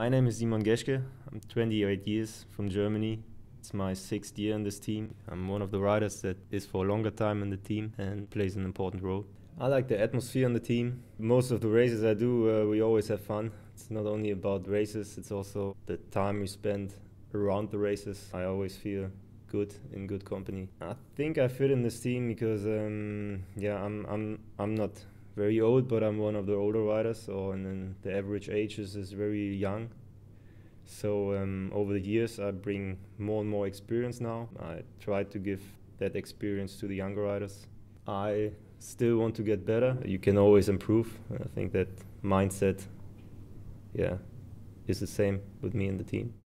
My name is Simon Geschke. I'm 28 years from Germany. It's my sixth year in this team. I'm one of the riders that is for a longer time in the team and plays an important role. I like the atmosphere on the team. Most of the races I do, uh, we always have fun. It's not only about races, it's also the time we spend around the races. I always feel good in good company. I think I fit in this team because um, yeah, I'm I'm I'm not very old, but I'm one of the older riders. So and then the average age is, is very young. So um, over the years, I bring more and more experience now. I try to give that experience to the younger riders. I still want to get better. You can always improve. I think that mindset, yeah, is the same with me and the team.